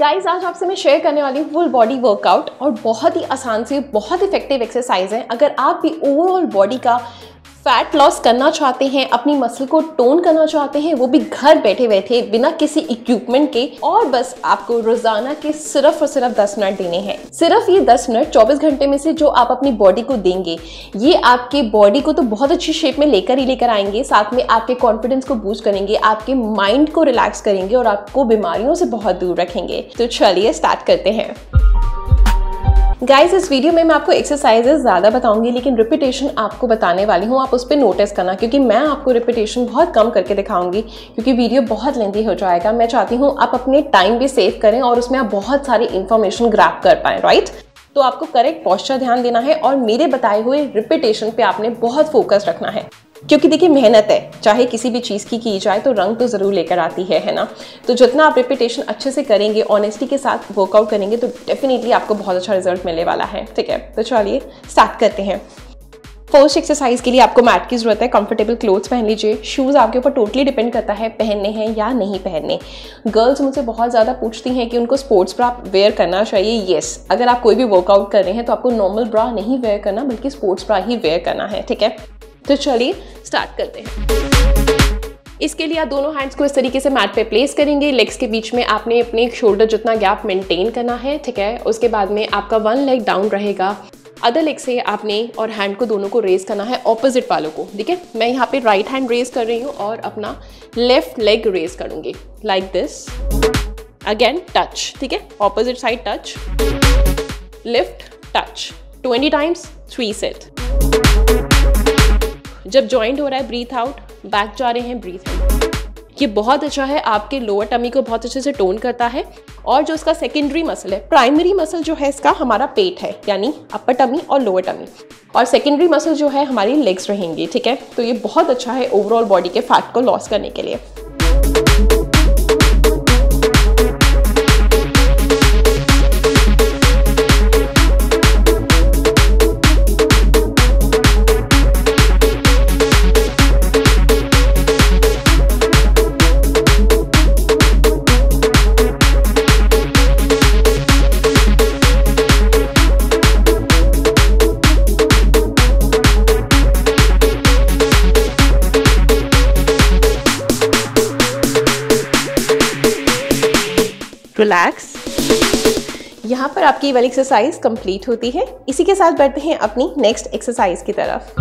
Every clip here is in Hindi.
गाइस आज आपसे मैं शेयर करने वाली हूँ फुल बॉडी वर्कआउट और बहुत ही आसान से, बहुत इफ़ेक्टिव एक्सरसाइज है। अगर आप भी ओवरऑल बॉडी का फैट लॉस करना चाहते हैं, अपनी मसल को टोन करना चाहते हैं, वो भी घर बैठे बैठे बिना किसी इक्विपमेंट के और बस आपको रोज़ाना के सिर्फ़ और सिर्फ़ 10 मिनट देने हैं। सिर्फ़ ये 10 मिनट 24 घंटे में से जो आप अपनी बॉडी को देंगे, ये आपके बॉडी को तो बहुत अच्छी शेप में लेकर ही लेकर आएँगे, साथ में आपके कॉन्फिडेंस को बूस्ट करेंगे, आपके माइंड को रिलैक्स करेंगे और आपको बीमारियों से बहुत दूर रखेंगे। तो चलिए स्टार्ट करते हैं। गाइस इस वीडियो में मैं आपको एक्सरसाइजेस ज़्यादा बताऊँगी, लेकिन रिपीटेशन आपको बताने वाली हूँ। आप उस पर नोटिस करना, क्योंकि मैं आपको रिपीटेशन बहुत कम करके दिखाऊँगी, क्योंकि वीडियो बहुत लेंदी हो जाएगा। मैं चाहती हूँ आप अपने टाइम भी सेव करें और उसमें आप बहुत सारी इन्फॉर्मेशन ग्रैप कर पाएँ राइट तो आपको करेक्ट पॉस्चर ध्यान देना है और मेरे बताए हुए रिपीटेशन पे आपने बहुत फोकस रखना है। क्योंकि देखिए, मेहनत है। चाहे किसी भी चीज़ की की जाए तो रंग तो ज़रूर लेकर आती है है ना? तो जितना आप रिपीटेशन अच्छे से करेंगे ऑनेस्टी के साथ वर्कआउट करेंगे तो डेफिनेटली आपको बहुत अच्छा रिज़ल्ट मिलने वाला है। ठीक है? तो चलिए स्टार्ट करते हैं। फ़र्स्ट एक्सरसाइज के लिए आपको मैट की ज़रूरत है। कंफर्टेबल क्लोथ्स पहन लीजिए। शूज़ आपके ऊपर टोटली डिपेंड करता है, पहनने हैं या नहीं पहनने। गर्ल्स मुझसे बहुत ज़्यादा पूछती हैं कि उनको स्पोर्ट्स ब्रा वेयर करना चाहिए। येस अगर आप कोई भी वर्कआउट कर रहे हैं तो आपको नॉर्मल ब्रा नहीं वेयर करना, बल्कि स्पोर्ट्स ब्रा ही वेयर करना है। ठीक है? तो चलिए स्टार्ट करते हैं। इसके लिए आप दोनों हैंड्स को इस तरीके से मैट पे प्लेस करेंगे। लेग्स के बीच में आपने अपने शोल्डर जितना गैप मेंटेन करना है, ठीक है? उसके बाद में आपका वन लेग डाउन रहेगा। अदर लेग से आपने और हैंड को दोनों को रेज करना है ऑपोजिट वालों को, ठीक है? मैं यहाँ पे राइट हैंड रेज कर रही हूँ और अपना लेफ़्ट लेग रेज करूँगी। लाइक दिस अगेन टच ठीक है? Opposite side touch lift touch twenty times three set जब ज्वाइंट हो रहा है ब्रीथ आउट बैक जा रहे हैं ब्रीथ इन ये बहुत अच्छा है, आपके लोअर टमी को बहुत अच्छे से टोन करता है और जो इसका सेकेंडरी मसल है प्राइमरी मसल जो है इसका हमारा पेट है, यानी अपर टमी और लोअर टमी और सेकेंडरी मसल जो है, हमारी लेग्स रहेंगी, ठीक है? तो ये बहुत अच्छा है ओवरऑल बॉडी के फैट को लॉस करने के लिए. रिलैक्स यहाँ पर आपकी वाली एक्सरसाइज कंप्लीट होती है। इसी के साथ बढ़ते हैं अपनी नेक्स्ट एक्सरसाइज की तरफ़।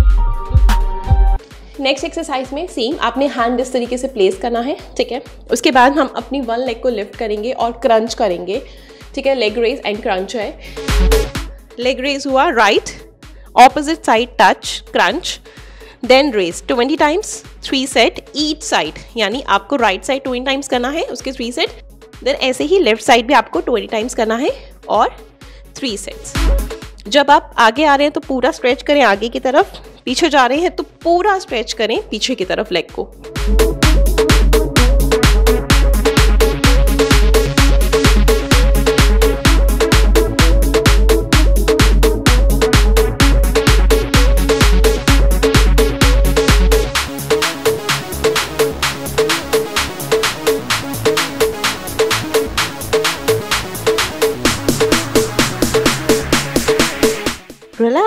नेक्स्ट एक्सरसाइज में सेम आपने हैंड इस तरीके से प्लेस करना है, ठीक है? उसके बाद हम अपनी वन लेग को लिफ्ट करेंगे और क्रंच करेंगे, ठीक है? लेग रेज एंड क्रंच है। लेग रेज हुआ right opposite side touch crunch then raise twenty times three set each side यानी आपको राइट साइड ट्वेंटी टाइम्स करना है, उसके थ्री सेट देन ऐसे ही लेफ़्ट साइड भी आपको ट्वेंटी टाइम्स करना है और थ्री सेट्स जब आप आगे आ रहे हैं तो पूरा स्ट्रेच करें आगे की तरफ़, पीछे जा रहे हैं तो पूरा स्ट्रेच करें पीछे की तरफ़ लेग को.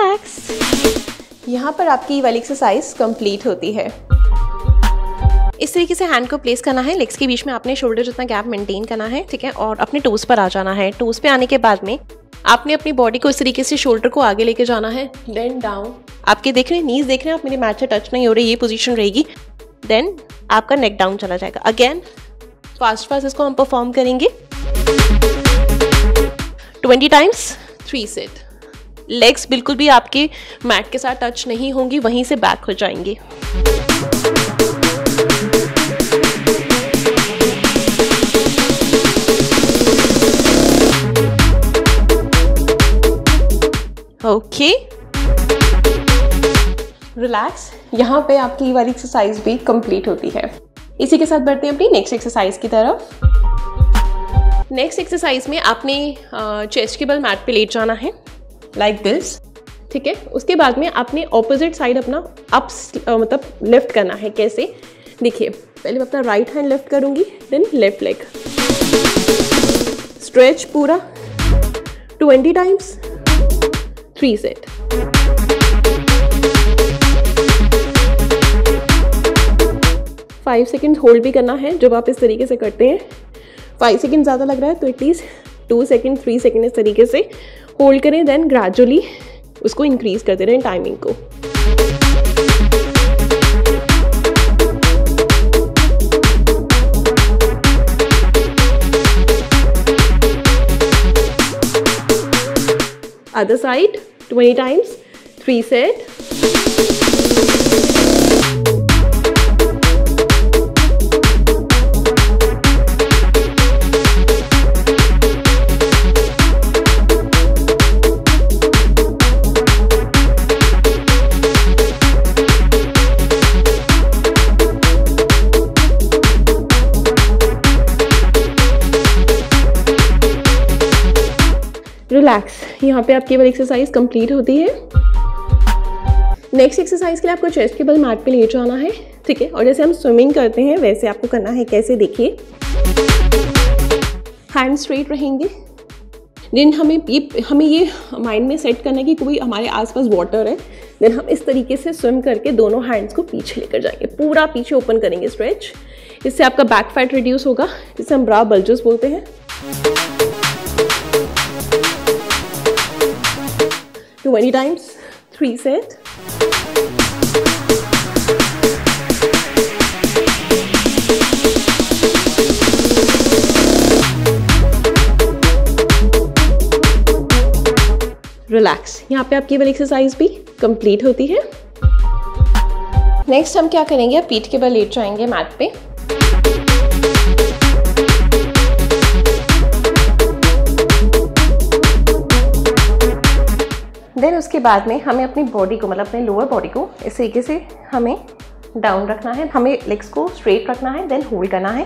रिलैक्स यहाँ पर आपकी वाली एक्सरसाइज कंप्लीट होती है। इस तरीके से हैंड को प्लेस करना है। लेग्स के बीच में आपने शोल्डर जितना गैप मेंटेन करना है ठीक है? और अपने टोज पर आ जाना है। टोज पे आने के बाद में आपने अपनी बॉडी को इस तरीके से शोल्डर को आगे लेके जाना है। देन डाउन आपके देख रहे हैं नीज देख रहे हैं आप मेरे मैच से टच नहीं हो रही ये पोजीशन रहेगी। देन आपका नेक डाउन चला जाएगा। अगेन फास्ट फास्ट इसको हम परफॉर्म करेंगे। Twenty times three set legs बिल्कुल भी आपके मैट के साथ टच नहीं होंगी, वहीं से बैक हो जाएँगे। ओके रिलैक्स यहाँ पे आपकी वाली एक्सरसाइज भी कंप्लीट होती है। इसी के साथ बढ़ते हैं अपनी नेक्स्ट एक्सरसाइज की तरफ़। नेक्स्ट एक्सरसाइज में आपने चेस्ट के बल मैट पे लेट जाना है। लाइक दिस ठीक है? उसके बाद में आपने ऑपोजिट साइड अपना अप मतलब लिफ्ट करना है, कैसे? देखिए, पहले मैं अपना राइट हैंड लिफ्ट करूँगी देन लेफ़्ट लेग स्ट्रेच पूरा. Twenty times three set five second hold भी करना है, जब आप इस तरीके से करते हैं। फाइव सेकेंड ज़्यादा लग रहा है तो at least two second three second इस तरीके से होल्ड करें देन ग्रेजुअली उसको इंक्रीज़ करते रहें टाइमिंग को। Other side 20 times 3 set relax यहाँ पे आप केवल एक्सरसाइज कंप्लीट होती है। नेक्स्ट एक्सरसाइज के लिए आपको चेस्ट के बल मैट पे ले जाना है, ठीक है? और जैसे हम स्विमिंग करते हैं, वैसे आपको करना है कैसे देखिए। हैंड स्ट्रेट रहेंगे। देन हमें ये हमें ये माइंड में सेट करना है कि कोई हमारे आसपास वाटर है। देन हम इस तरीके से स्विम करके दोनों हैंड्स को पीछे लेकर जाएँगे। पूरा पीछे ओपन करेंगे स्ट्रेच इससे आपका बैक फैट रिड्यूस होगा। जिसे हम ब्रा बल्जस बोलते हैं। 20 times, 3 set. रिलैक्स यहाँ पे आपकी वाली एक्सरसाइज भी कंप्लीट होती है। नेक्स्ट हम क्या करेंगे? पीठ के बल लेट जाएँगे मैट पे। देन उसके बाद में हमें अपनी बॉडी को मतलब अपने लोअर बॉडी को इस तरीके से हमें डाउन रखना है। हमें लेग्स को स्ट्रेट रखना है देन होल्ड करना है।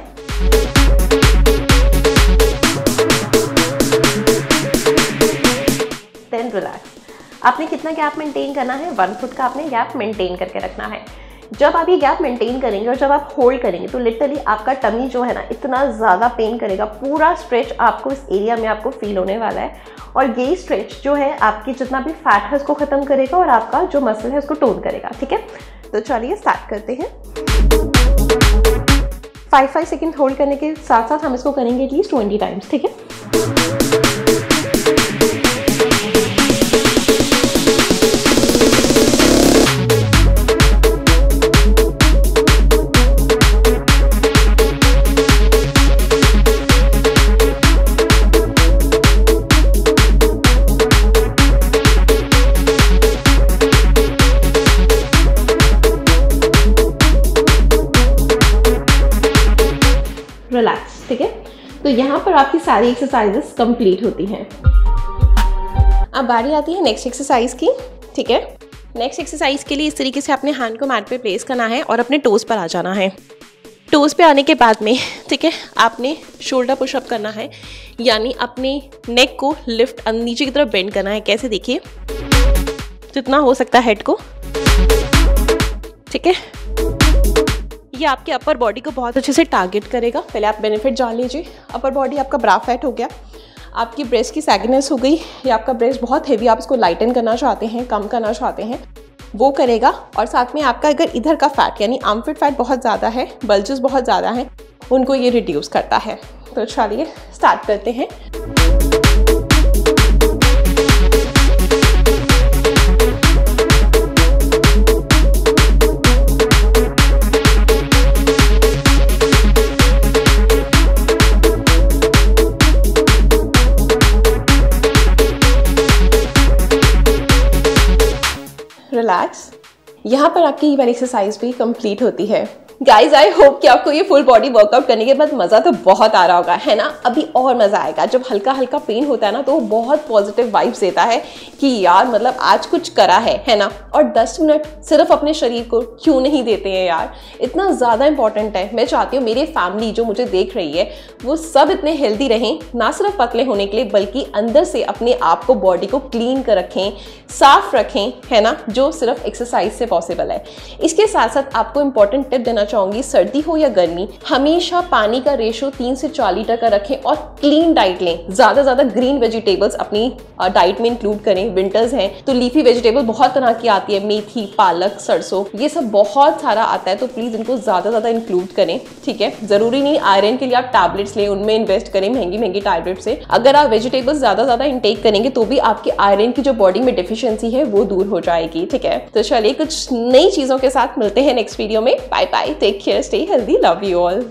देन रिलैक्स आपने कितना गैप मेंटेन करना है? वन फुट का आपने गैप मेंटेन करके रखना है। जब आप ये गैप मेंटेन करेंगे और जब आप होल्ड करेंगे तो लिटरली आपका टमी जो है ना, इतना ज़्यादा पेन करेगा। पूरा स्ट्रेच आपको इस एरिया में आपको फील होने वाला है। और ये स्ट्रेच जो है आपकी जितना भी फैट है उसको ख़त्म करेगा और आपका जो मसल है उसको टोन करेगा, ठीक है? तो चलिए स्टार्ट करते हैं। फाइव फाइव सेकेंड होल्ड करने के साथ साथ हम इसको करेंगे एटलीस्ट ट्वेंटी टाइम्स ठीक है? ठीक है? तो यहाँ पर आपकी सारी एक्सरसाइजेस कंप्लीट होती हैं। अब बारी आती है नेक्स्ट एक्सरसाइज की, ठीक है? नेक्स्ट एक्सरसाइज के लिए इस तरीके से अपने हैंड को मैट पे प्लेस करना है और अपने टोज पर आ जाना है। टोज पे आने के बाद में, ठीक है, आपने शोल्डर पुशअप करना है। यानी अपने नेक को लिफ्ट नीचे की तरफ़ बेंड करना है। कैसे देखिए? जितना हो सकता है हेड को। ठीक है? ये आपके अपर बॉडी को बहुत अच्छे से टारगेट करेगा। पहले आप बेनिफिट जान लीजिए। अपर बॉडी आपका ब्रा फैट हो गया। आपकी ब्रेस्ट की सैगनेस हो गई। या आपका ब्रेस्ट बहुत हेवी आप इसको लाइटन करना चाहते हैं, कम करना चाहते हैं, वो करेगा। और साथ में आपका अगर इधर का फैट यानी आर्मफिट फैट बहुत ज़्यादा है बल्जेस बहुत ज़्यादा हैं, उनको ये रिड्यूस करता है। तो चलिए स्टार्ट करते हैं। यहाँ पर आपकी ये वाली एक्सरसाइज भी कंप्लीट होती है। गाइज़ आई होप कि आपको ये फुल बॉडी वर्कआउट करने के बाद मज़ा तो बहुत आ रहा होगा, है ना? अभी और मज़ा आएगा। जब हल्का हल्का पेन होता है ना तो वो बहुत पॉजिटिव वाइब्स देता है कि यार मतलब आज कुछ करा है है ना? और 10 मिनट सिर्फ़ अपने शरीर को क्यों नहीं देते हैं यार? इतना ज़्यादा इंपॉर्टेंट है। मैं चाहती हूँ मेरी फैमिली जो मुझे देख रही है, वो सब इतने हेल्दी रहें, ना सिर्फ़ पतले होने के लिए, बल्कि अंदर से अपने आप को बॉडी को क्लीन कर रखें, साफ़ रखें, है ना? जो सिर्फ़ एक्सरसाइज से पॉसिबल है। इसके साथ साथ आपको इंपॉर्टेंट टिप देना चाहूँगी, सर्दी हो या गर्मी, हमेशा पानी का रेशो तीन से चार लीटर का रखें और क्लीन डाइट लें। ज़्यादा ज़्यादा ग्रीन वेजिटेबल्स अपनी डाइट में इंक्लूड करें। विंटर्स हैं तो लीफी वेजिटेबल बहुत तरह की आती है। मेथी, पालक, सरसों, ये सब बहुत सारा आता है तो प्लीज़ इनको ज़्यादा ज़्यादा इंक्लूड करें, ठीक है? ज़रूरी नहीं आयरन के लिए आप टैबलेट्स लें, उनमें इन्वेस्ट करें महँगी महँगी टैबलेट से। अगर आप वेजिटेबल्स ज़्यादा ज़्यादा इंटेक करेंगे तो भी आपके आयरन की जो बॉडी में डिफिशियंसी है, वो दूर हो जाएगी, ठीक है? तो चलिए कुछ नई चीज़ों के साथ मिलते हैं नेक्स्ट वीडियो में। Bye bye take care stay healthy love you all